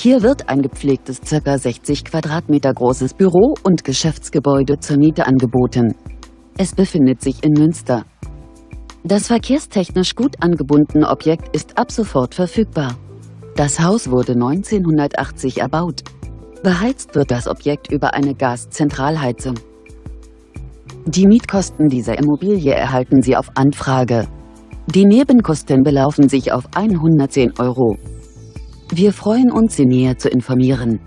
Hier wird ein gepflegtes ca. 60 Quadratmeter großes Büro- und Geschäftsgebäude zur Miete angeboten. Es befindet sich in Münster. Das verkehrstechnisch gut angebundene Objekt ist ab sofort verfügbar. Das Haus wurde 1980 erbaut. Beheizt wird das Objekt über eine Gaszentralheizung. Die Mietkosten dieser Immobilie erhalten Sie auf Anfrage. Die Nebenkosten belaufen sich auf 110 Euro. Wir freuen uns, Sie näher zu informieren.